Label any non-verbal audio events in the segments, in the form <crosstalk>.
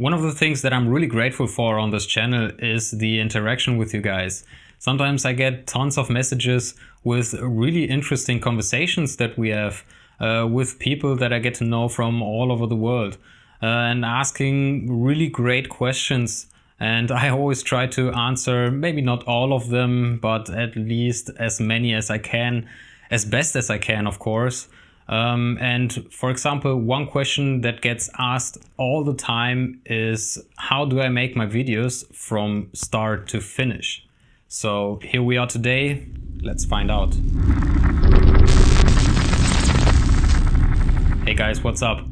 One of the things that I'm really grateful for on this channel is the interaction with you guys. Sometimes I get tons of messages with really interesting conversations that we have uh, with people that I get to know from all over the world uh, and asking really great questions. And I always try to answer maybe not all of them, but at least as many as I can, as best as I can, of course. Um, and for example, one question that gets asked all the time is how do I make my videos from start to finish? So here we are today. Let's find out. Hey guys, what's up?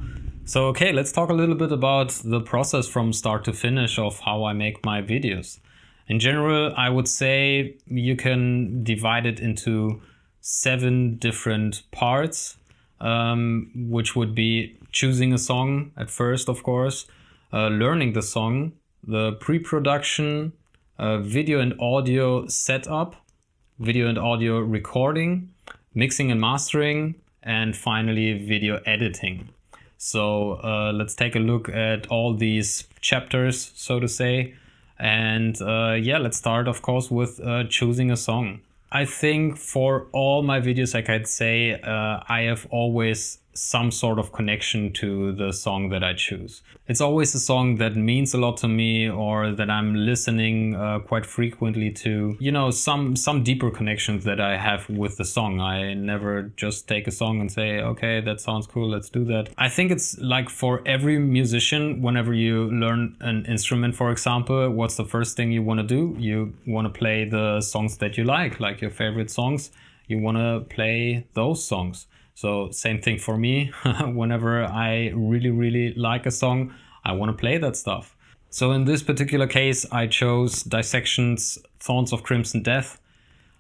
So okay, let's talk a little bit about the process from start to finish of how I make my videos. In general, I would say you can divide it into seven different parts um, which would be choosing a song at first, of course, uh, learning the song, the pre production, uh, video and audio setup, video and audio recording, mixing and mastering, and finally video editing. So uh, let's take a look at all these chapters, so to say. And uh, yeah, let's start, of course, with uh, choosing a song. I think for all my videos, I can say uh, I have always some sort of connection to the song that I choose. It's always a song that means a lot to me or that I'm listening uh, quite frequently to. You know, some some deeper connections that I have with the song. I never just take a song and say, okay, that sounds cool, let's do that. I think it's like for every musician, whenever you learn an instrument, for example, what's the first thing you want to do? You want to play the songs that you like, like your favorite songs. You want to play those songs. So same thing for me. <laughs> Whenever I really, really like a song, I want to play that stuff. So in this particular case, I chose Dissection's Thorns of Crimson Death.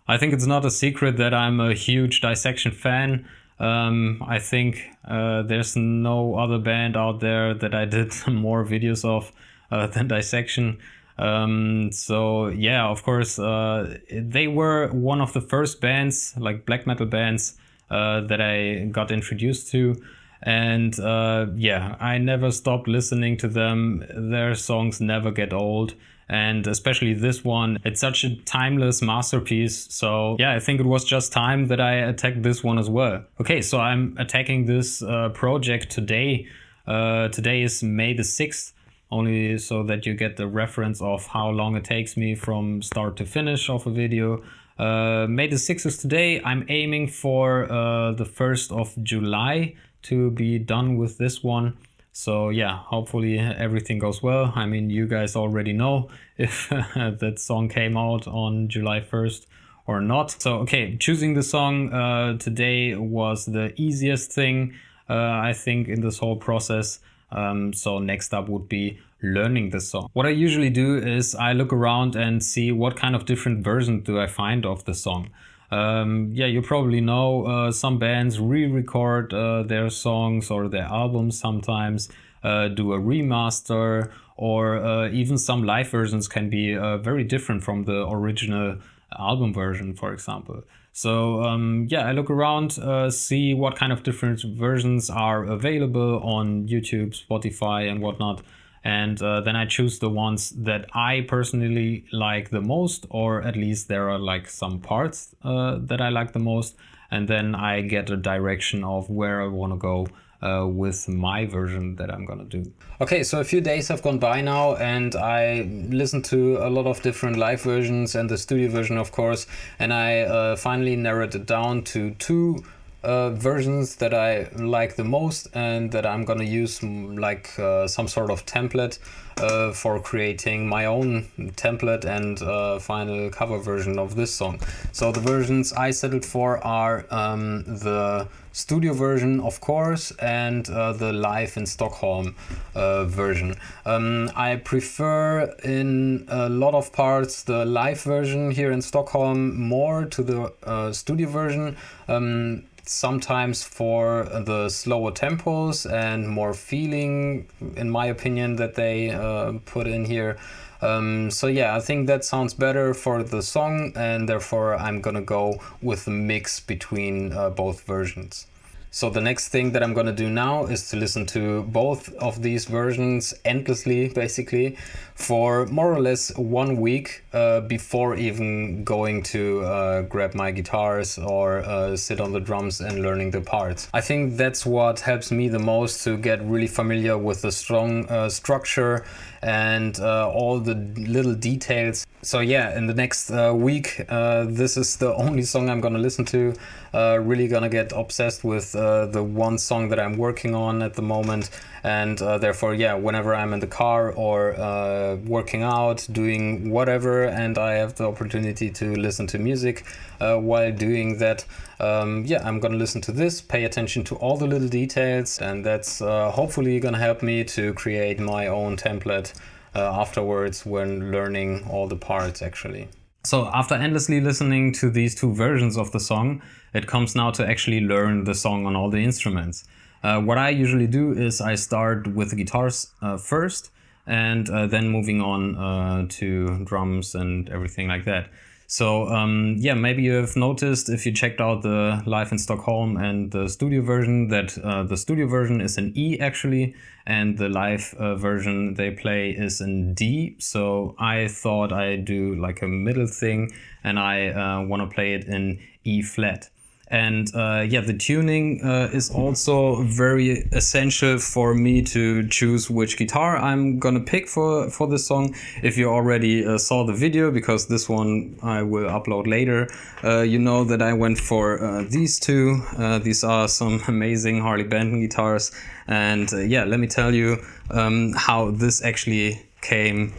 I think it's not a secret that I'm a huge Dissection fan. Um, I think uh, there's no other band out there that I did <laughs> more videos of uh, than Dissection. Um, so yeah, of course, uh, they were one of the first bands, like black metal bands, uh, that I got introduced to. And uh, yeah, I never stopped listening to them. Their songs never get old. And especially this one, it's such a timeless masterpiece. So yeah, I think it was just time that I attacked this one as well. Okay, so I'm attacking this uh, project today. Uh, today is May the 6th only so that you get the reference of how long it takes me from start to finish of a video. Uh, May the 6th is today. I'm aiming for uh, the 1st of July to be done with this one. So yeah, hopefully everything goes well. I mean, you guys already know <laughs> if that song came out on July 1st or not. So okay, choosing the song uh, today was the easiest thing, uh, I think, in this whole process. Um, so next up would be learning the song. What I usually do is I look around and see what kind of different versions do I find of the song. Um, yeah, you probably know uh, some bands re-record uh, their songs or their albums sometimes, uh, do a remaster, or uh, even some live versions can be uh, very different from the original album version, for example. So um, yeah, I look around, uh, see what kind of different versions are available on YouTube, Spotify, and whatnot and uh, then I choose the ones that I personally like the most, or at least there are like some parts uh, that I like the most, and then I get a direction of where I want to go. Uh, with my version that I'm gonna do. Okay, so a few days have gone by now, and I listened to a lot of different live versions and the studio version, of course, and I uh, finally narrowed it down to two uh, versions that I like the most and that I'm gonna use like uh, some sort of template uh, for creating my own template and uh, final cover version of this song. So the versions I settled for are um, the studio version, of course, and uh, the live in Stockholm uh, version. Um, I prefer in a lot of parts the live version here in Stockholm more to the studio version. Um, sometimes for the slower tempos and more feeling, in my opinion, that they uh, put in here. Um, so yeah, I think that sounds better for the song, and therefore I'm gonna go with a mix between uh, both versions. So the next thing that I'm gonna do now is to listen to both of these versions endlessly, basically, for more or less one week uh, before even going to uh, grab my guitars or uh, sit on the drums and learning the parts. I think that's what helps me the most to get really familiar with the strong uh, structure and uh, all the little details. So yeah, in the next uh, week, this is the <laughs> only song I'm gonna listen to. really gonna get obsessed with the one song that I'm working on at the moment and therefore yeah, whenever I'm in the car or uh, working out, doing whatever, and I have the opportunity to listen to music uh, while doing that. Um, yeah, I'm gonna listen to this, pay attention to all the little details, and that's uh, hopefully gonna help me to create my own template uh, afterwards when learning all the parts actually. So after endlessly listening to these two versions of the song, it comes now to actually learn the song on all the instruments. Uh, what I usually do is I start with the guitars uh, first and uh, then moving on uh, to drums and everything like that. So um, yeah, maybe you have noticed if you checked out the live in Stockholm and the studio version that uh, the studio version is in E actually, and the live uh, version they play is in D. So I thought I'd do like a middle thing, and I uh, want to play it in E flat. And uh, yeah, the tuning uh, is also very essential for me to choose which guitar I'm gonna pick for, for this song. If you already uh, saw the video, because this one I will upload later, uh, you know that I went for uh, these two. Uh, these are some <laughs> amazing Harley Benton guitars. And yeah, let me tell you um, how this actually came,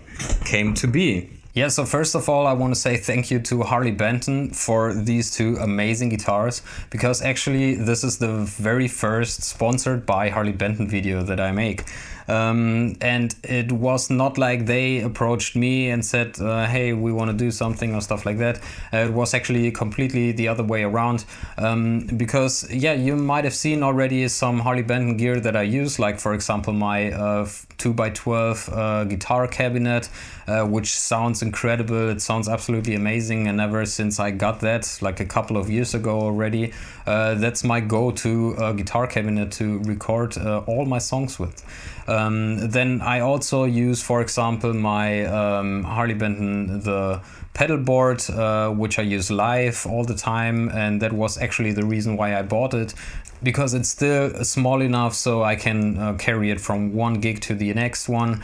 came to be. Yeah, so first of all, I want to say thank you to Harley Benton for these two amazing guitars because actually this is the very first sponsored by Harley Benton video that I make. Um, and it was not like they approached me and said, uh, hey, we want to do something or stuff like that. Uh, it was actually completely the other way around. Um, because, yeah, you might have seen already some Harley Benton gear that I use, like, for example, my uh, 2x12 uh, guitar cabinet, uh, which sounds incredible. It sounds absolutely amazing. And ever since I got that, like a couple of years ago already, uh, that's my go to guitar cabinet to record all my songs with. Um, then I also use, for example, my um, Harley Benton the pedal board, uh, which I use live all the time, and that was actually the reason why I bought it because it's still small enough so I can uh, carry it from one gig to the next one.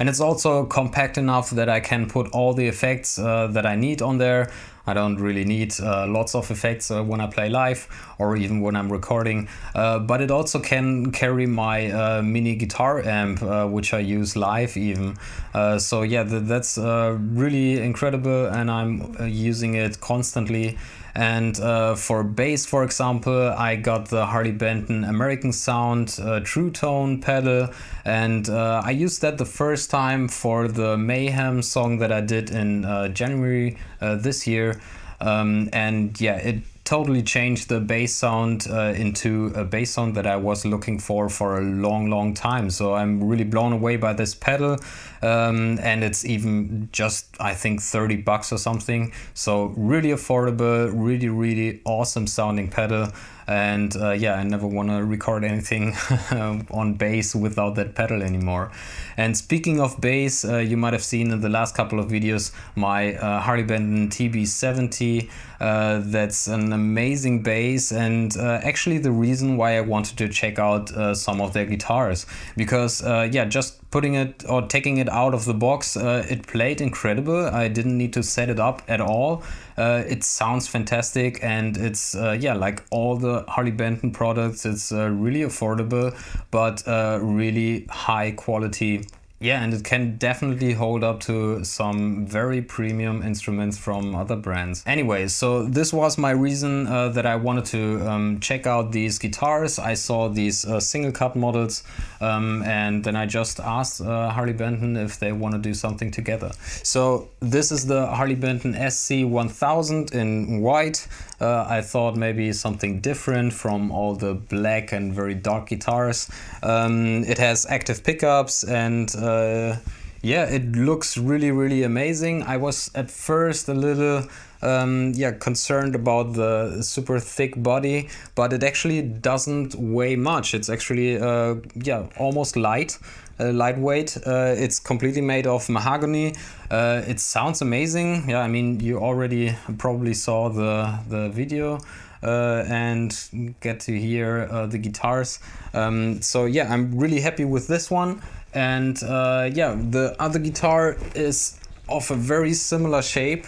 And it's also compact enough that I can put all the effects uh, that I need on there. I don't really need uh, lots of effects uh, when I play live or even when I'm recording, uh, but it also can carry my uh, mini guitar amp, uh, which I use live even. Uh, so yeah, th that's really incredible and I'm using it constantly. And uh, for bass, for example, I got the Harley Benton American Sound uh, True Tone pedal, and uh, I used that the first time for the Mayhem song that I did in uh, January uh, this year. Um, and yeah, it totally changed the bass sound uh, into a bass sound that I was looking for for a long, long time. So I'm really blown away by this pedal. Um, and it's even just, I think, 30 bucks or something. So really affordable, really, really awesome sounding pedal and uh, yeah i never want to record anything <laughs> on bass without that pedal anymore. And speaking of bass uh, you might have seen in the last couple of videos my uh, harley benton tb70 uh, that's an amazing bass. And uh, actually the reason why i wanted to check out uh, some of their guitars because yeah just putting it or taking it out of the box, uh, it played incredible. I didn't need to set it up at all. Uh, it sounds fantastic and it's, uh, yeah, like all the Harley Benton products, it's uh, really affordable, but uh, really high quality yeah, and it can definitely hold up to some very premium instruments from other brands. Anyway, so this was my reason uh, that I wanted to um, check out these guitars. I saw these uh, single cut models um, and then I just asked uh, Harley Benton if they want to do something together. So this is the Harley Benton SC1000 in white. Uh, I thought maybe something different from all the black and very dark guitars. Um, it has active pickups and uh, yeah, it looks really, really amazing. I was at first a little um, yeah concerned about the super thick body, but it actually doesn't weigh much. It's actually uh, yeah almost light. Uh, lightweight. Uh, it's completely made of mahogany. Uh, it sounds amazing. Yeah, I mean you already probably saw the the video. Uh, and get to hear uh, the guitars. Um, so yeah, I'm really happy with this one. And uh, yeah, the other guitar is of a very similar shape.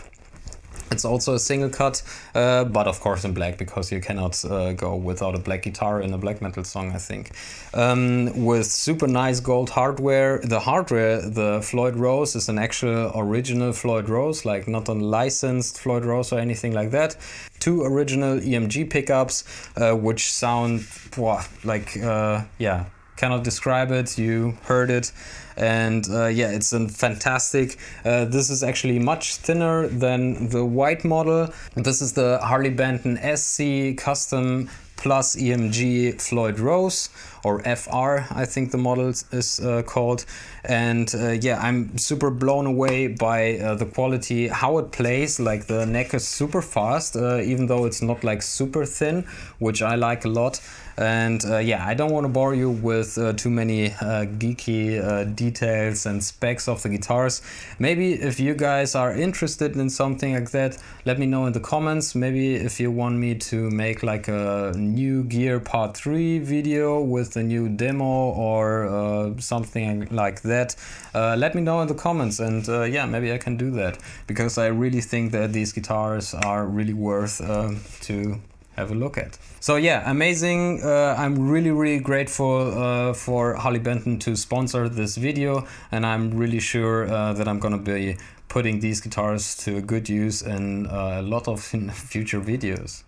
It's also a single cut, uh, but of course in black because you cannot uh, go without a black guitar in a black metal song, I think. Um, with super nice gold hardware. The hardware, the Floyd Rose, is an actual original Floyd Rose, like not a licensed Floyd Rose or anything like that. Two original EMG pickups, uh, which sound like, uh, yeah, cannot describe it. You heard it, and uh, yeah, it's a fantastic. Uh, this is actually much thinner than the white model. This is the Harley Benton SC Custom Plus EMG Floyd Rose or FR, I think the model is uh, called. And uh, yeah, I'm super blown away by uh, the quality, how it plays. Like the neck is super fast, uh, even though it's not like super thin, which I like a lot. And uh, yeah, I don't want to bore you with uh, too many geeky details and specs of the guitars. Maybe if you guys are interested in something like that, let me know in the comments. Maybe if you want me to make like a new gear part 3 video with a new demo or uh, something like that, uh, let me know in the comments and uh, yeah, maybe I can do that because I really think that these guitars are really worth uh, to have a look at. So yeah, amazing. Uh, I'm really, really grateful uh, for Harley Benton to sponsor this video and I'm really sure uh, that I'm gonna be putting these guitars to good use in a lot of <laughs> future videos.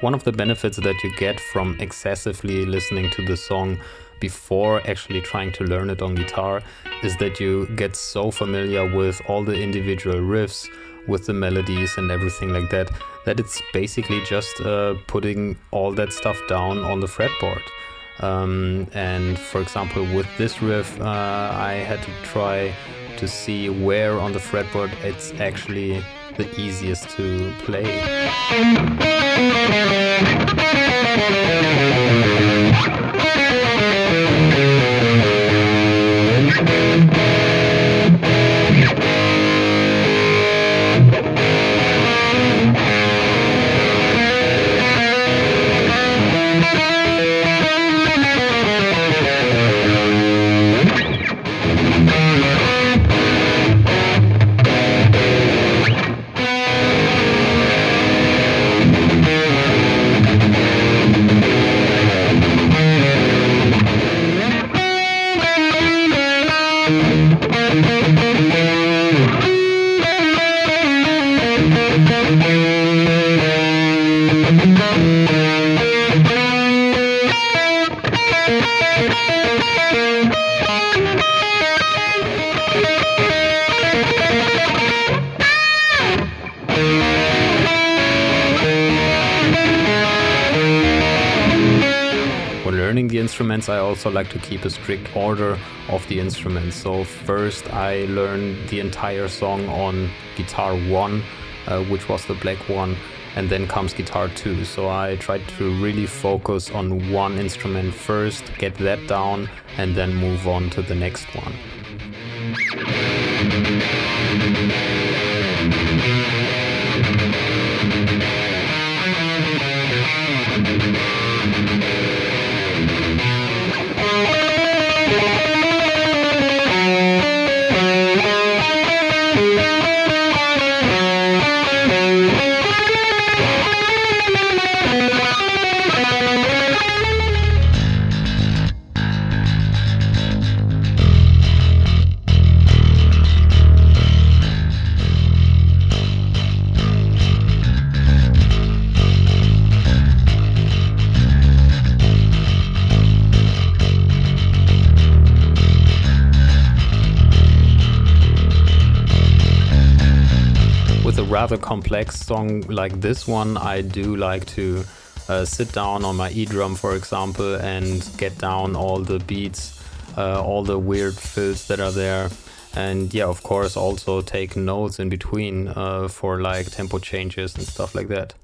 One of the benefits that you get from excessively listening to the song before actually trying to learn it on guitar is that you get so familiar with all the individual riffs, with the melodies and everything like that, that it's basically just uh, putting all that stuff down on the fretboard. Um, and for example, with this riff, uh, I had to try to see where on the fretboard it's actually the easiest to play. Learning the instruments, I also like to keep a strict order of the instruments. So first I learn the entire song on guitar one, uh, which was the black one, and then comes guitar two. So I tried to really focus on one instrument first, get that down, and then move on to the next one. Rather complex song like this one, I do like to uh, sit down on my E-drum, for example, and get down all the beats, uh, all the weird fills that are there. and yeah of course also take notes in between uh, for like tempo changes and stuff like that.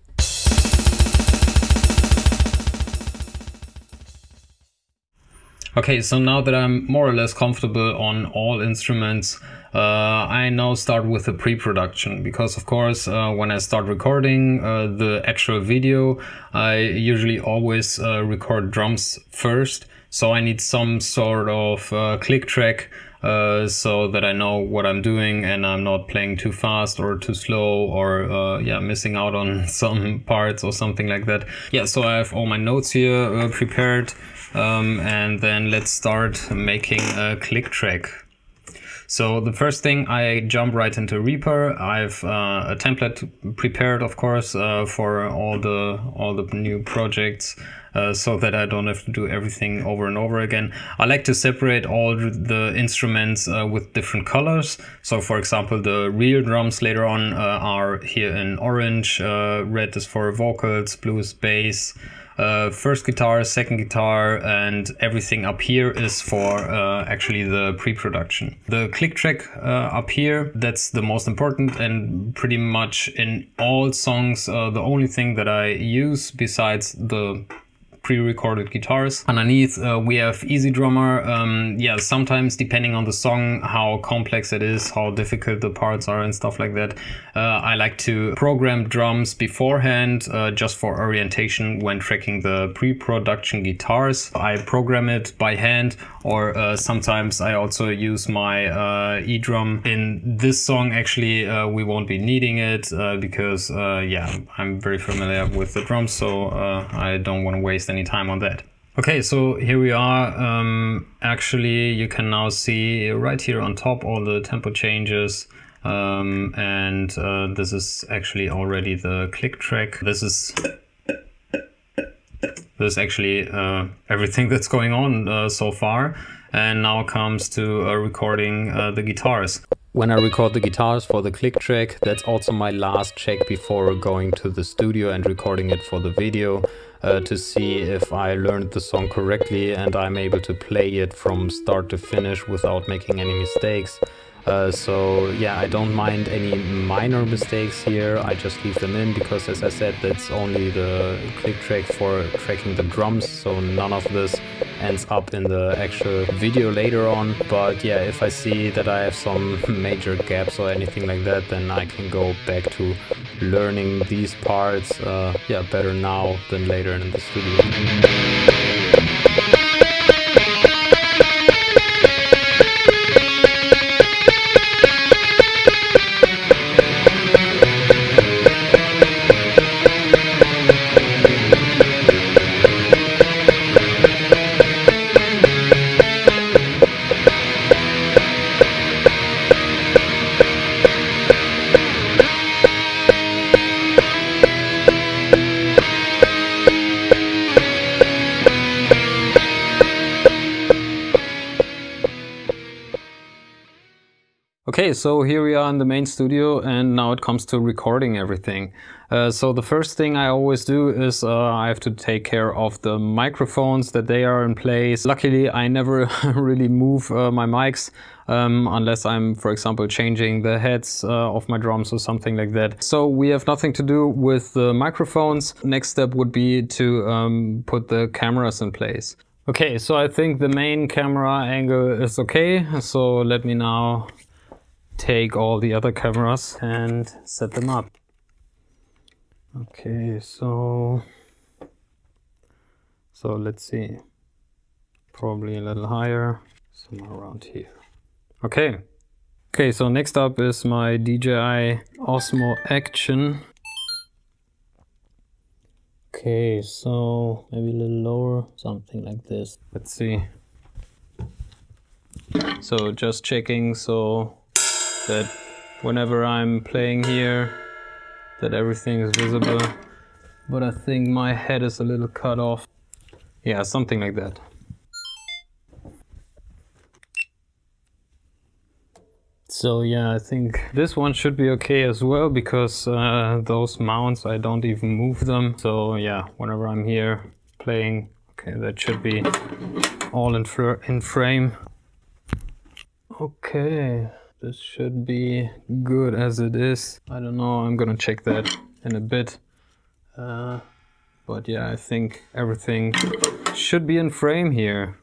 Okay, so now that I'm more or less comfortable on all instruments, I now start with the pre-production because of course uh, when I start recording uh, the actual video, I usually always uh, record drums first. So I need some sort of uh, click track uh, so that I know what I'm doing and I'm not playing too fast or too slow or yeah missing out on <laughs> some parts or something like that. Yeah, so I have all my notes here prepared. Um, and then let's start making a click track. So the first thing I jump right into Reaper. I've uh, a template prepared, of course, uh, for all the all the new projects, uh, so that I don't have to do everything over and over again. I like to separate all the instruments uh, with different colors. So, for example, the real drums later on uh, are here in orange. Uh, red is for vocals, blue is bass uh, first guitar, second guitar, and everything up here is for uh, actually the pre-production. The click track uh, up here, that's the most important and pretty much in all songs, uh, the only thing that I use besides the pre-recorded guitars. Underneath uh, we have EZdrummer. Um, yeah, sometimes depending on the song, how complex it is, how difficult the parts are and stuff like that. Uh, I like to program drums beforehand uh, just for orientation when tracking the pre-production guitars. I program it by hand or uh, sometimes I also use my uh, eDrum. In this song actually uh, we won't be needing it because yeah, I'm very familiar with the drums so I don't want to waste any any time on that. Okay, so here we are. Um, actually, you can now see right here on top all the tempo changes. Um, and uh, this is actually already the click track. This is this is actually uh, everything <laughs> that's going on uh, so far. And now comes to uh, recording uh, the guitars. When I record the guitars for the click track, that's also my last check before going to the studio and recording it for the video uh, to see if I learned the song correctly and I'm able to play it from start to finish without making any mistakes. Uh, so yeah, I don't mind any minor mistakes here. I just leave them in because as I said, that's only the click track for tracking the drums. So none of this ends up in the actual video later on. But yeah, if I see that I have some <laughs> major gaps or anything like that, then I can go back to learning these parts, uh, yeah, better now than later in the studio. Okay, so here we are in the main studio and now it comes to recording everything. Uh, so the first thing I always do is uh, I have to take care of the microphones that they are in place. Luckily I never <laughs> really move uh, my mics um, unless I'm for example changing the heads uh, of my drums or something like that. So we have nothing to do with the microphones. Next step would be to um, put the cameras in place. Okay, so I think the main camera angle is okay. So let me now take all the other cameras and set them up. Okay, so so let's see. Probably a little higher, somewhere around here. Okay. Okay, so next up is my DJI Osmo Action. Okay, so maybe a little lower, something like this. Let's see. So just checking, so that whenever I'm playing here that everything is visible but I think my head is a little cut off. Yeah something like that. So yeah I think this one should be okay as well because uh, those mounts I don't even move them. So yeah whenever I'm here playing okay that should be all in, in frame. Okay, this should be good as it is. I don't know, I'm gonna check that in a bit. Uh, but yeah, I think everything should be in frame here.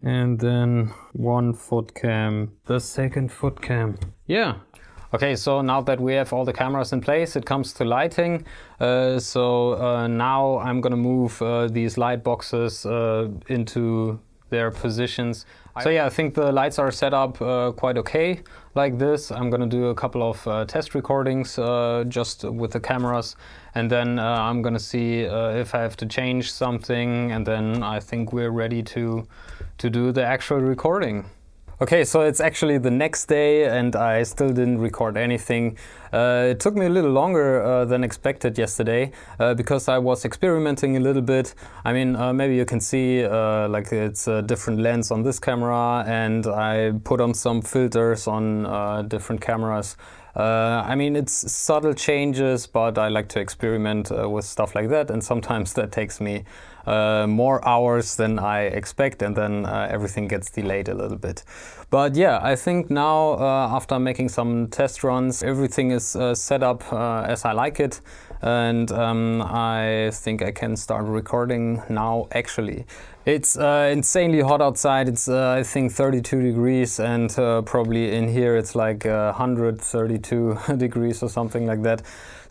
And then one foot cam, the second foot cam. Yeah, Okay, so now that we have all the cameras in place, it comes to lighting. Uh, so uh, now I'm gonna move uh, these light boxes uh, into their positions. So yeah, I think the lights are set up uh, quite okay like this. I'm gonna do a couple of uh, test recordings just with the cameras and then I'm gonna see if I have to change something and then I think we're ready to, to do the actual recording. Okay, so it's actually the next day and I still didn't record anything. Uh, it took me a little longer uh, than expected yesterday uh, because I was experimenting a little bit. I mean, uh, maybe you can see uh, like it's a different lens on this camera and I put on some filters on uh, different cameras. I mean, it's subtle changes, but I like to experiment with stuff like that, and sometimes <laughs> that takes me uh, more hours than I expect, and then uh, everything gets delayed a little bit. But yeah, I think now, uh, after making some test runs, everything is uh, set up as I like it, and um, I think I can start recording now actually. It's uh, insanely hot outside. It's uh, I think 32 degrees, and uh, probably in here it's like 132 <laughs> degrees or something like that.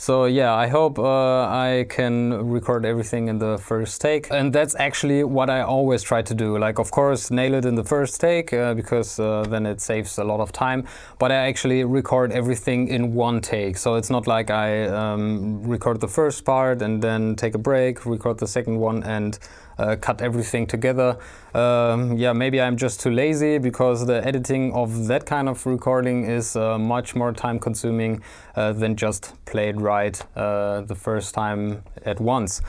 So yeah, I hope uh, I can record everything in the first take. And that's actually what I always try to do. Like, of course, nail it in the first take uh, because uh, then it saves a lot of time. But I actually record everything in one take. So it's not like I um, record the first part and then take a break, record the second one and uh, cut everything together. Um, yeah, maybe I'm just too lazy because the editing of that kind of recording is uh, much more time consuming uh, than just play it right uh, the first time at once.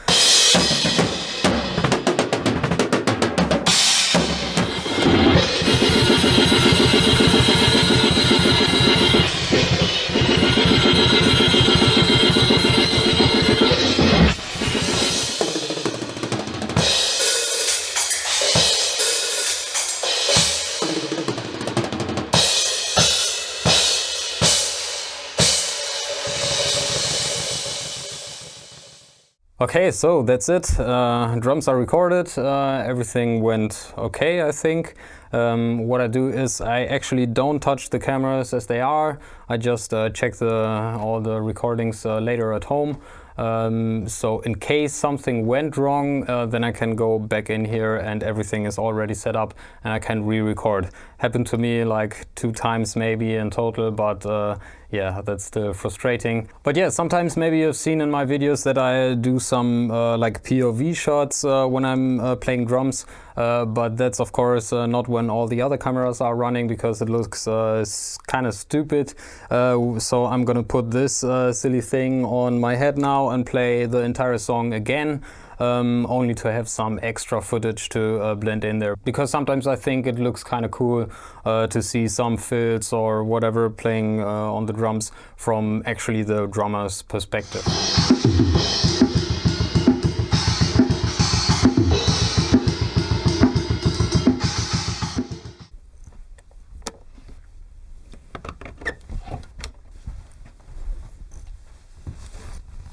Okay, so that's it. Uh, drums are recorded. Uh, everything went okay, I think. Um, what I do is I actually don't touch the cameras as they are. I just uh, check the, all the recordings uh, later at home. Um, so in case something went wrong, uh, then I can go back in here and everything is already set up and I can re-record. Happened to me like two times maybe in total, but uh, yeah, that's still frustrating. But yeah, sometimes maybe you've seen in my videos that I do some uh, like POV shots uh, when I'm uh, playing drums. Uh, but that's of course uh, not when all the other cameras are running because it looks uh, kind of stupid. so I'm gonna put this silly thing on my head now and play the entire song again um, only to have some extra footage to uh, blend in there. Because sometimes I think it looks kind of cool uh, to see some fills or whatever playing uh, on the drums from actually the drummer's perspective.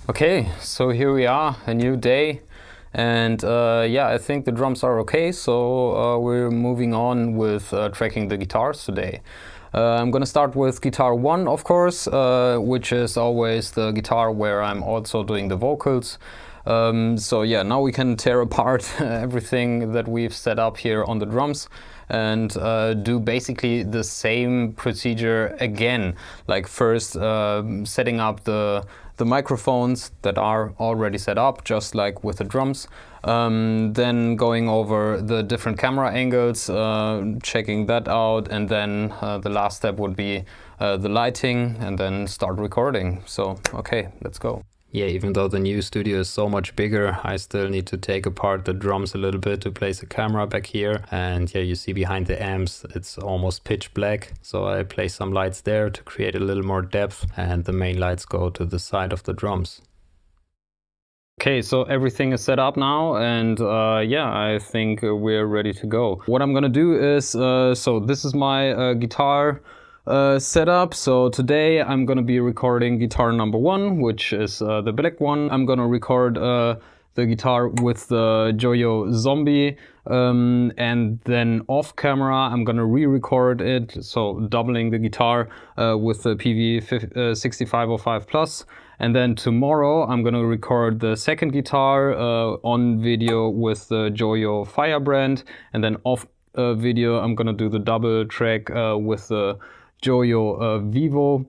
Okay, so here we are, a new day. And uh, yeah, I think the drums are okay, so uh, we're moving on with uh, tracking the guitars today. Uh, I'm gonna start with guitar one, of course, uh, which is always the guitar where I'm also doing the vocals. Um, so yeah, now we can tear <laughs> apart everything that we've set up here on the drums and uh, do basically the same procedure again. Like first uh, setting up the the microphones that are already set up, just like with the drums. Um, then going over the different camera angles, uh, checking that out, and then uh, the last step would be uh, the lighting, and then start recording. So, okay, let's go yeah, even though the new studio is so much bigger, I still need to take apart the drums a little bit to place a camera back here. And yeah, you see behind the amps, it's almost pitch black. So I place some lights there to create a little more depth and the main lights go to the side of the drums. Okay, so everything is set up now and uh, yeah, I think we're ready to go. What I'm gonna do is, uh, so this is my uh, guitar uh, setup. So today I'm gonna be recording guitar number one, which is uh, the black one. I'm gonna record uh, the guitar with the Joyo Zombie um, and then off camera I'm gonna re-record it, so doubling the guitar with the Peavey 6505 Plus. And then tomorrow I'm gonna record the second guitar uh, on video with the Joyo Firebrand. And then off uh, video I'm gonna do the double track uh, with the Joyo uh, Vivo.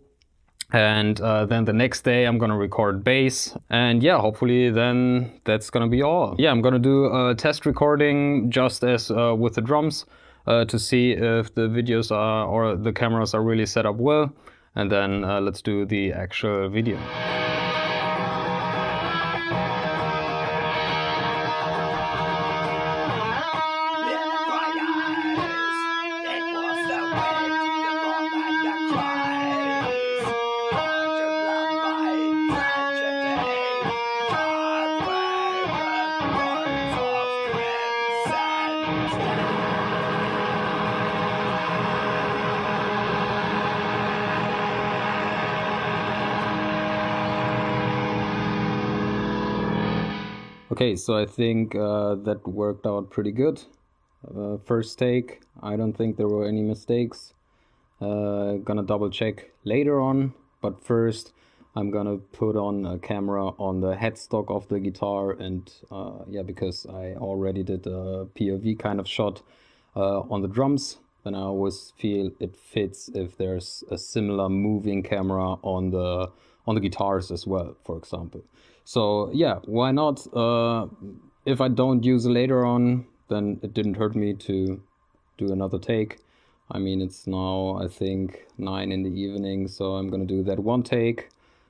And uh, then the next day I'm gonna record bass. And yeah, hopefully then that's gonna be all. Yeah, I'm gonna do a test recording just as uh, with the drums. to see if the videos are or the cameras are really set up well and then uh, let's do the actual video. Okay, so I think uh, that worked out pretty good. Uh, first take, I don't think there were any mistakes. Uh, gonna double check later on, but first I'm gonna put on a camera on the headstock of the guitar and uh, yeah, because I already did a POV kind of shot uh, on the drums, then I always feel it fits if there's a similar moving camera on the on the guitars as well, for example. So yeah, why not? Uh, if I don't use it later on, then it didn't hurt me to do another take. I mean, it's now, I think, 9 in the evening, so I'm gonna do that one take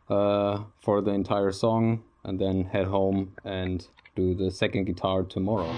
uh, for the entire song and then head home and do the second guitar tomorrow.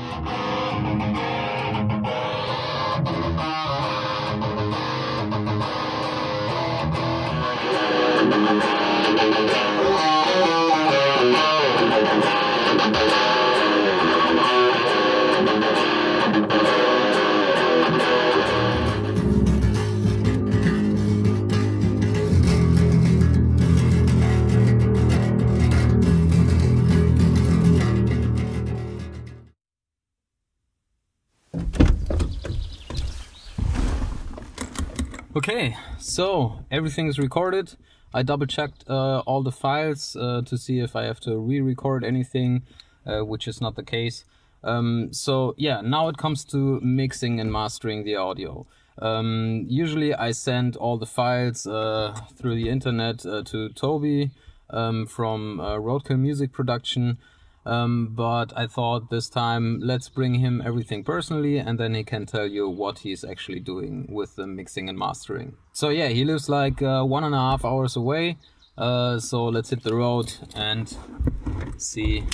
Okay, so everything is recorded. I double checked uh, all the files uh, to see if I have to re-record anything, uh, which is not the case. Um, so yeah, now it comes to mixing and mastering the audio. Um, usually I send all the files uh, through the internet uh, to Toby um, from uh, Roadkill Music Production um, but I thought this time let's bring him everything personally and then he can tell you what he's actually doing with the mixing and mastering. So yeah, he lives like uh, one and a half hours away. Uh, so let's hit the road and see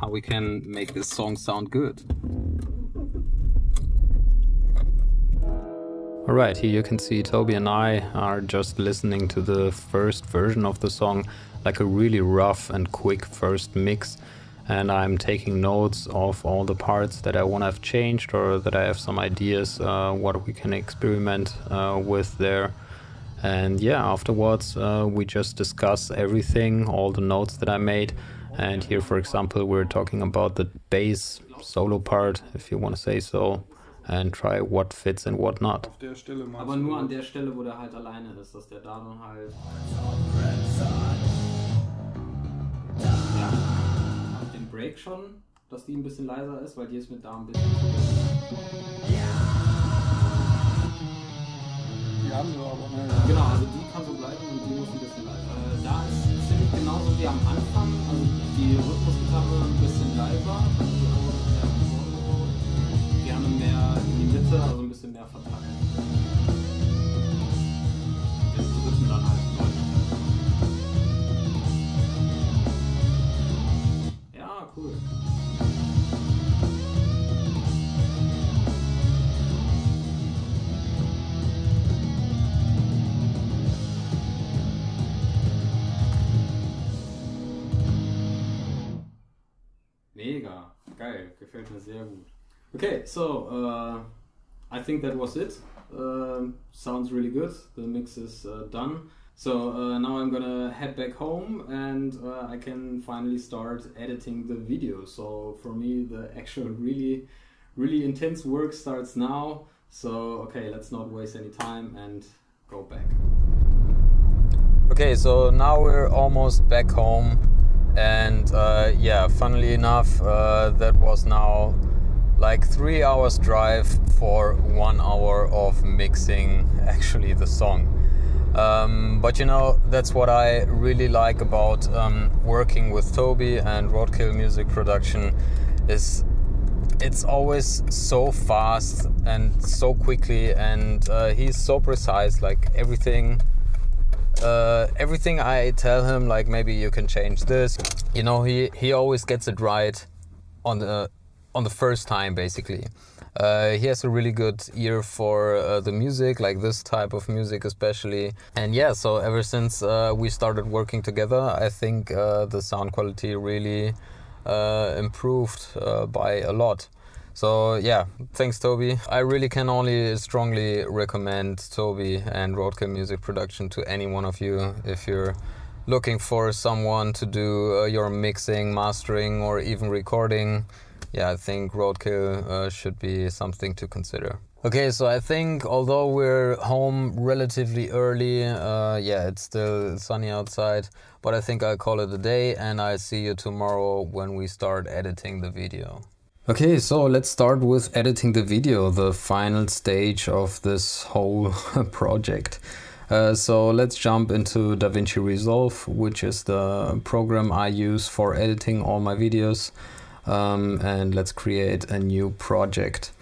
how we can make this song sound good. Alright, here you can see Toby and I are just listening to the first version of the song like a really rough and quick first mix. And I'm taking notes of all the parts that I want to have changed or that I have some ideas uh, what we can experiment uh, with there. And yeah afterwards uh, we just discuss everything all the notes that I made. And here for example we're talking about the bass solo part if you want to say so and try what fits and what not. Aber nur an der Stelle, wo der halt alleine ist, dass der da dann halt Break schon, dass die ein bisschen leiser ist, weil die ist mit da ein bisschen. Die haben wir aber, ne? Genau, also die kann so bleiben und die muss ein bisschen leiser. Äh, da ist ziemlich genauso wie am Anfang, also die Rhythmusgitarre ein bisschen leiser. Gerne mehr in die Mitte, also ein bisschen mehr verteilt. Sehr gut. Okay, so uh, I think that was it. Uh, sounds really good. The mix is uh, done. So uh, now I'm gonna head back home and uh, I can finally start editing the video. So for me, the actual really, really intense work starts now. So okay, let's not waste any time and go back. Okay, so now we're almost back home, and uh, yeah, funnily enough, uh, that was now like three hours drive for one hour of mixing <laughs> actually the song. Um, but you know, that's what I really like about um, working with Toby and Roadkill Music Production is it's always so fast and so quickly and uh, he's so precise like everything uh, everything I tell him like maybe you can change this you know he he always gets it right on the on the first time basically uh, he has a really good ear for uh, the music, like this type of music especially. And yeah, so ever since uh, we started working together, I think uh, the sound quality really uh, improved uh, by a lot. So yeah, thanks Toby. I really can only strongly recommend Toby and Roadkill Music Production to any one of you if you're looking for someone to do your mixing, mastering, or even recording yeah, I think roadkill uh, should be something to consider. Okay, so I think although we're home relatively early, uh, yeah, it's still sunny outside, but I think I'll call it a day and I'll see you tomorrow when we start editing the video. Okay, so let's start with editing the video, the final stage of this whole <laughs> project. Uh, so let's jump into DaVinci Resolve, which is the program I use for editing all my videos um, and let's create a new project.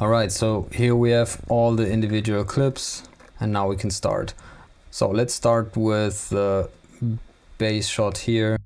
All right, so here we have all the individual clips and now we can start. So let's start with the base shot here.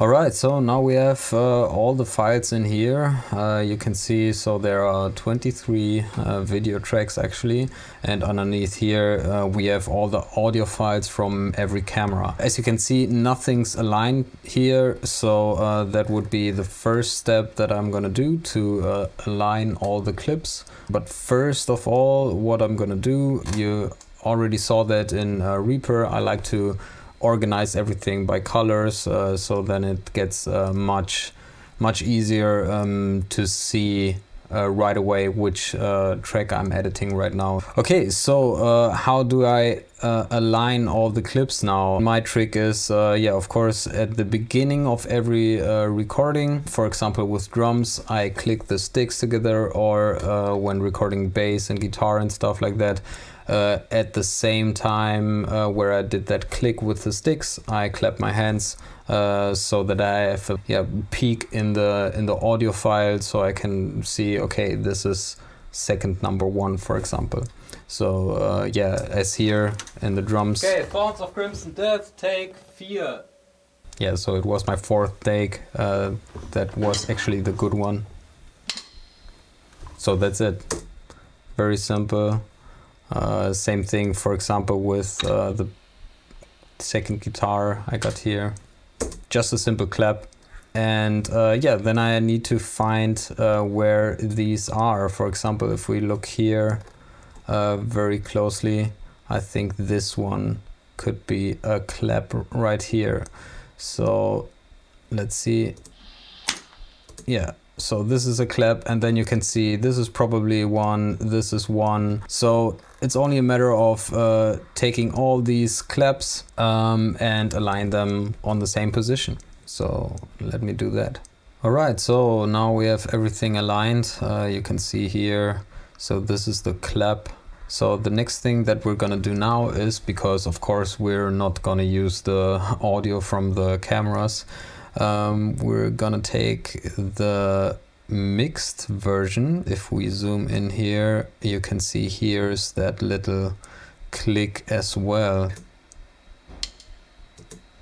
Alright, so now we have uh, all the files in here. Uh, you can see, so there are 23 uh, video tracks actually, and underneath here uh, we have all the audio files from every camera. As you can see, nothing's aligned here, so uh, that would be the first step that I'm gonna do to uh, align all the clips. But first of all, what I'm gonna do, you already saw that in Reaper, I like to organize everything by colors uh, so then it gets uh, much much easier um, to see uh, right away which uh, track I'm editing right now. Okay, so uh, how do I uh, align all the clips now? My trick is, yeah, of course, at the beginning of every recording, for example with drums, I click the sticks together or when recording bass and guitar and stuff like that, uh, at the same time uh, where I did that click with the sticks, I clap my hands uh, so that I have a yeah, peak in the in the audio file, so I can see okay this is second number one, for example. So uh, yeah, as here in the drums. Okay, Thorns of Crimson Death, take fear. Yeah, so it was my fourth take. Uh, that was actually the good one. So that's it. Very simple. Uh, same thing, for example, with uh, the second guitar I got here. Just a simple clap. And uh, yeah, then I need to find uh, where these are. For example, if we look here uh, very closely, I think this one could be a clap right here. So let's see. Yeah, so this is a clap and then you can see this is probably one, this is one. So it's only a matter of uh, taking all these claps um, and align them on the same position. So let me do that. All right, so now we have everything aligned. Uh, you can see here. So this is the clap. So the next thing that we're gonna do now is because of course we're not gonna use the <laughs> audio from the cameras. Um, we're gonna take the mixed version. If we zoom in here, you can see here's that little click as well.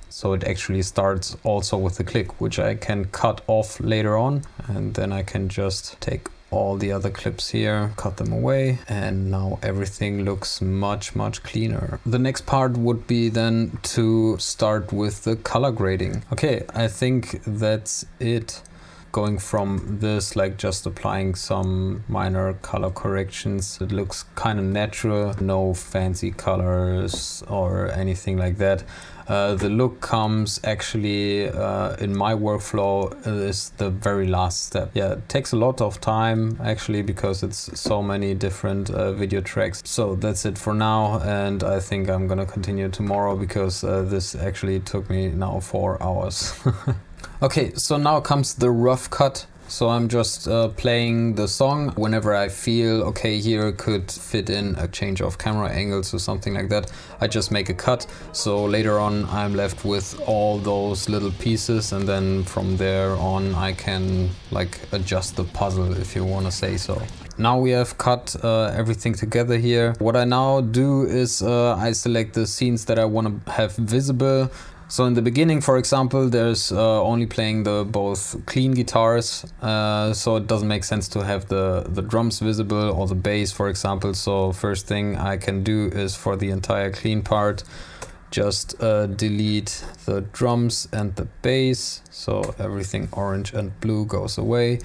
So it actually starts also with the click, which I can cut off later on. And then I can just take all the other clips here, cut them away, and now everything looks much, much cleaner. The next part would be then to start with the color grading. Okay, I think that's it going from this, like just applying some minor color corrections. It looks kind of natural, no fancy colors or anything like that. Uh, the look comes actually uh, in my workflow is the very last step. Yeah, it takes a lot of time actually because it's so many different uh, video tracks. So that's it for now, and I think I'm gonna continue tomorrow because uh, this actually took me now four hours. <laughs> okay, so now comes the rough cut. So I'm just uh, playing the song whenever I feel, okay, here could fit in a change of camera angles or something like that. I just make a cut. So later on I'm left with all those little pieces and then from there on I can like adjust the puzzle if you want to say so. Now we have cut uh, everything together here. What I now do is uh, I select the scenes that I want to have visible so in the beginning, for example, there's uh, only playing the both clean guitars, uh, so it doesn't make sense to have the, the drums visible or the bass, for example. So first thing I can do is for the entire clean part, just uh, delete the drums and the bass, so everything orange and blue goes away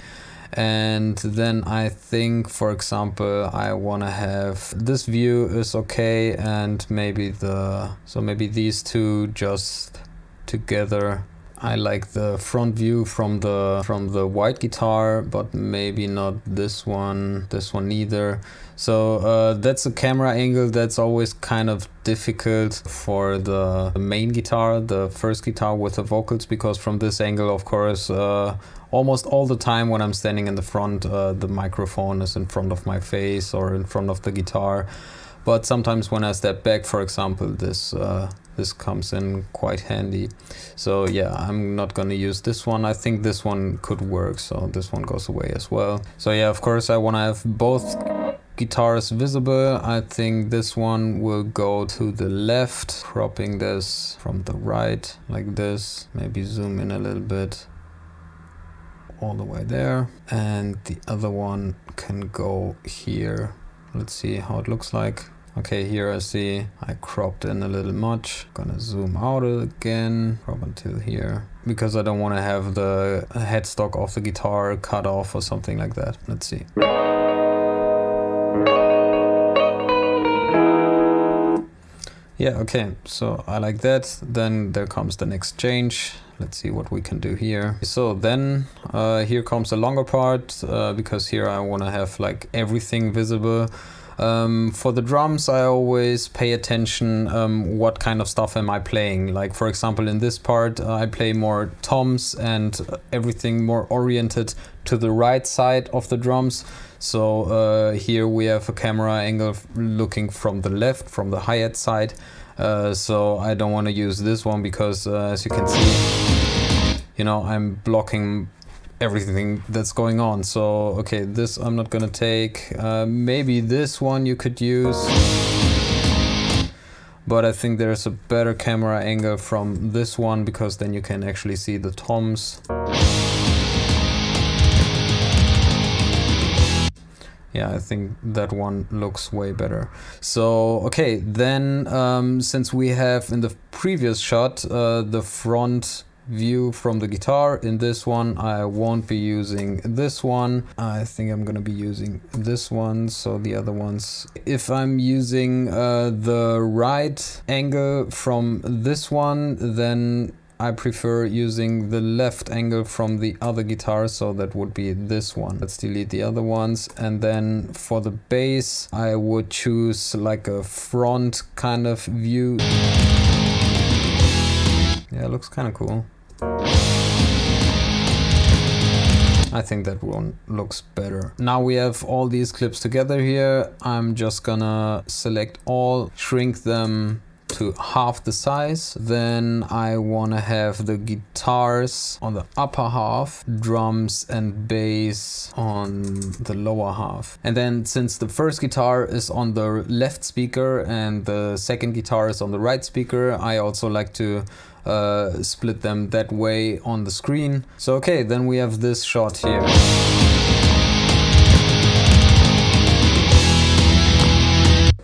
and then I think for example I want to have this view is okay and maybe the so maybe these two just together. I like the front view from the from the white guitar but maybe not this one this one either so uh, that's a camera angle that's always kind of difficult for the main guitar the first guitar with the vocals because from this angle of course uh, almost all the time when I'm standing in the front, uh, the microphone is in front of my face or in front of the guitar. But sometimes when I step back, for example, this uh, this comes in quite handy. So yeah, I'm not gonna use this one. I think this one could work, so this one goes away as well. So yeah, of course I wanna have both guitars visible. I think this one will go to the left, cropping this from the right like this. Maybe zoom in a little bit all the way there. And the other one can go here. Let's see how it looks like. Okay here I see I cropped in a little much. Gonna zoom out again crop until here. Because I don't want to have the headstock of the guitar cut off or something like that. Let's see yeah okay. So I like that. Then there comes the next change. Let's see what we can do here. So then uh, here comes the longer part uh, because here I want to have like everything visible. Um, for the drums I always pay attention um, what kind of stuff am I playing. Like for example in this part uh, I play more toms and everything more oriented to the right side of the drums so uh, here we have a camera angle looking from the left from the hi-hat side uh, so I don't want to use this one because uh, as you can see, you know, I'm blocking everything that's going on. So, okay, this I'm not gonna take. Uh, maybe this one you could use. But I think there's a better camera angle from this one because then you can actually see the toms. Yeah i think that one looks way better. So okay then um, since we have in the previous shot uh, the front view from the guitar in this one I won't be using this one. I think I'm gonna be using this one so the other ones. If I'm using uh, the right angle from this one then I prefer using the left angle from the other guitar, so that would be this one. Let's delete the other ones. And then for the bass, I would choose like a front kind of view. Yeah, looks kind of cool. I think that one looks better. Now we have all these clips together here. I'm just gonna select all, shrink them to half the size. Then I want to have the guitars on the upper half, drums and bass on the lower half. And then since the first guitar is on the left speaker and the second guitar is on the right speaker, I also like to uh, split them that way on the screen. So okay, then we have this shot here.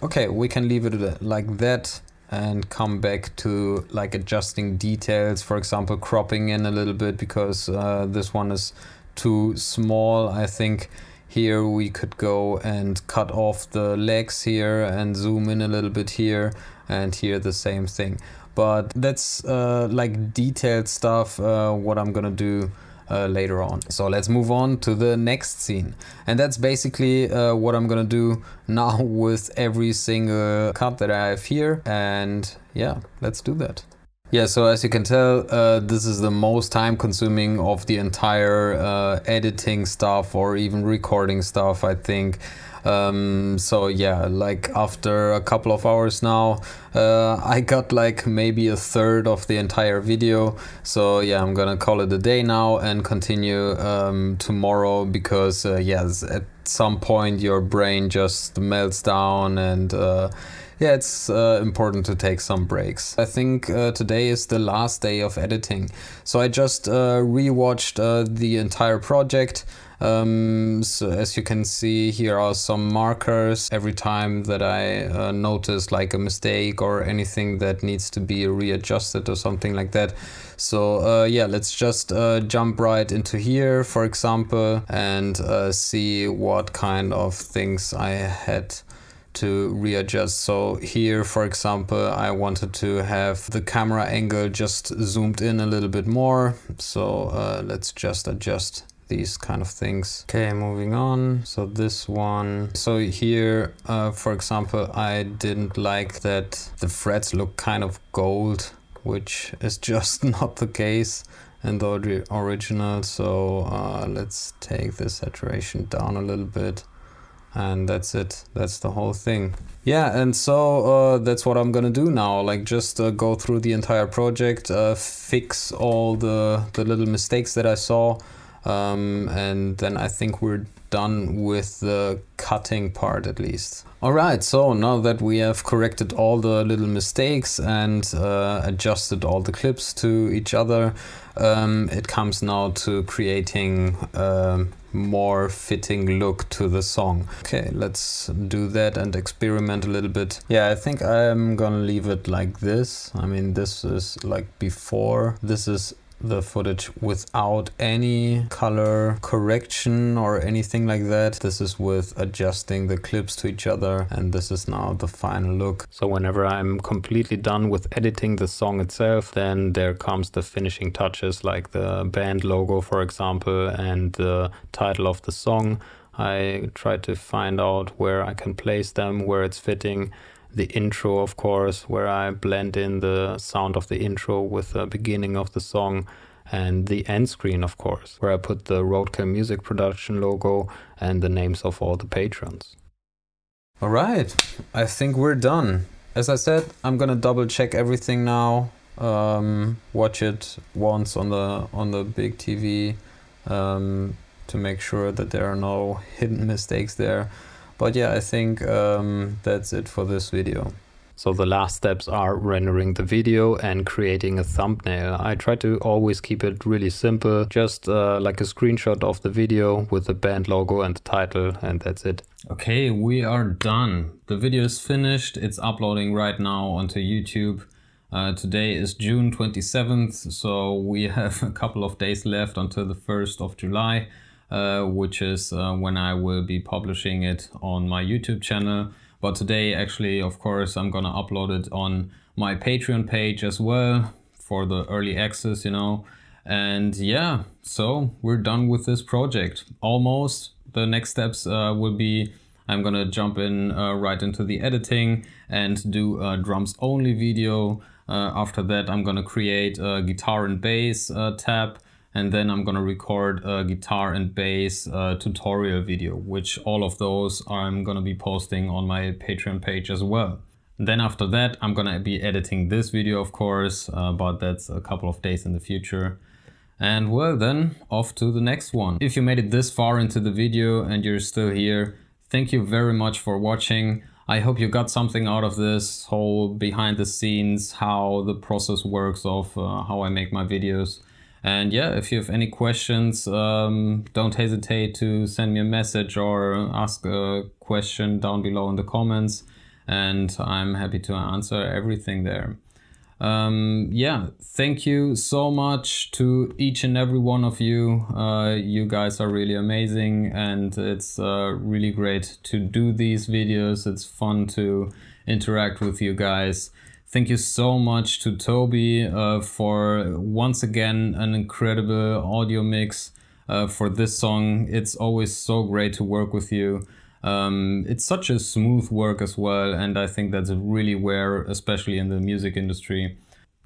Okay, we can leave it like that and come back to like adjusting details for example cropping in a little bit because uh, this one is too small. I think here we could go and cut off the legs here and zoom in a little bit here and here the same thing. But that's uh, like detailed stuff, uh, what I'm gonna do uh, later on. So let's move on to the next scene. And that's basically uh, what I'm gonna do <laughs> now with every single cut that I have here. And yeah, let's do that. Yeah, so as you can tell, uh, this is the most time consuming of the entire uh, editing stuff or even recording stuff, I think. Um, so yeah, like after a couple of hours now, uh, I got like maybe a third of the entire video. So yeah, I'm gonna call it a day now and continue um, tomorrow because uh, yes, at some point your brain just melts down and uh, yeah, it's uh, important to take some breaks. I think uh, today is the last day of editing. So I just uh, rewatched uh, the entire project. Um, so as you can see, here are some markers every time that I uh, notice like a mistake or anything that needs to be readjusted or something like that. So uh, yeah, let's just uh, jump right into here, for example, and uh, see what kind of things I had to readjust. So here, for example, I wanted to have the camera angle just zoomed in a little bit more. So uh, let's just adjust these kind of things. Okay, moving on. So this one. So here, uh, for example, I didn't like that the frets look kind of gold, which is <laughs> just not the case in the original. So uh, let's take the saturation down a little bit and that's it. That's the whole thing. Yeah and so uh, that's what i'm gonna do now. Like just uh, go through the entire project uh, fix all the the little mistakes that i saw um, and then i think we're done with the cutting part at least. All right so now that we have corrected all the little mistakes and uh, adjusted all the clips to each other um, it comes now to creating um, more fitting look to the song. Okay, let's do that and experiment a little bit. Yeah, I think I'm gonna leave it like this. I mean, this is like before. This is the footage without any color correction or anything like that. This is with adjusting the clips to each other and this is now the final look. So whenever I'm completely done with editing the song itself, then there comes the finishing touches like the band logo, for example, and the title of the song. I try to find out where I can place them, where it's fitting the intro, of course, where I blend in the sound of the intro with the beginning of the song, and the end screen, of course, where I put the Roadkill Music Production logo and the names of all the patrons. All right, I think we're done. As I said, I'm gonna double check everything now. Um, watch it once on the on the big TV um, to make sure that there are no hidden mistakes there. But yeah, I think um, that's it for this video. So the last steps are rendering the video and creating a thumbnail. I try to always keep it really simple, just uh, like a screenshot of the video with the band logo and the title and that's it. Okay, we are done. The video is finished. It's uploading right now onto YouTube. Uh, today is June 27th, so we <laughs> have a couple of days left until the 1st of July. Uh, which is uh, when I will be publishing it on my YouTube channel. But today, actually, of course, I'm gonna upload it on my Patreon page as well for the early access, you know. And yeah, so we're done with this project. Almost. The next steps uh, will be I'm gonna jump in uh, right into the editing and do a drums only video. Uh, after that, I'm gonna create a guitar and bass uh, tab and then I'm gonna record a guitar and bass uh, tutorial video, which all of those I'm gonna be posting on my Patreon page as well. Then after that, I'm gonna be editing this video, of course, uh, but that's a couple of days in the future. And well, then off to the next one. If you made it this far into the video and you're still here, thank you very much for watching. I hope you got something out of this whole behind the scenes, how the process works of uh, how I make my videos. And yeah, if you have any questions, um, don't hesitate to send me a message or ask a question down below in the comments. And I'm happy to answer everything there. um, yeah, thank you so much to each and every one of you. Uh, you guys are really amazing, and it's uh, really great to do these videos. It's fun to interact with you guys. Thank you so much to Toby uh, for once again an incredible audio mix uh, for this song. It's always so great to work with you. Um, it's such a smooth work as well, and I think that's really rare, especially in the music industry.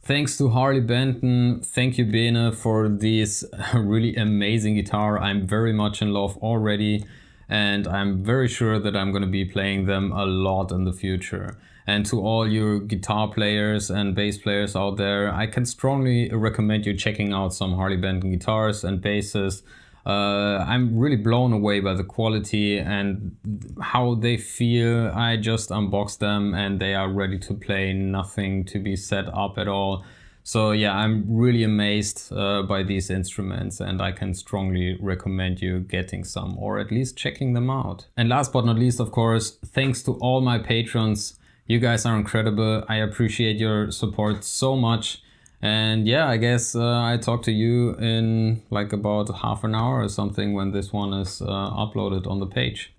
Thanks to Harley Benton, thank you Bene for this <laughs> really amazing guitar. I'm very much in love already, and I'm very sure that I'm going to be playing them a lot in the future. And to all your guitar players and bass players out there, I can strongly recommend you checking out some Harley Benton guitars and basses uh, I'm really blown away by the quality and how they feel. I just unboxed them and they are ready to play, nothing to be set up at all. So yeah, I'm really amazed uh, by these instruments and I can strongly recommend you getting some or at least checking them out. And last but not least, of course, thanks to all my patrons. You guys are incredible. I appreciate your support so much. And yeah, I guess uh, I talk to you in like about half an hour or something when this one is uh, uploaded on the page.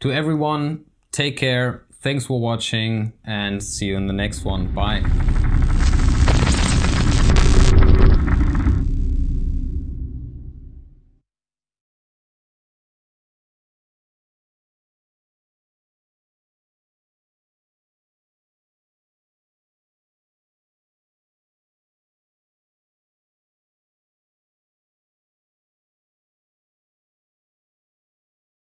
To everyone, take care, thanks for watching, and see you in the next one. Bye.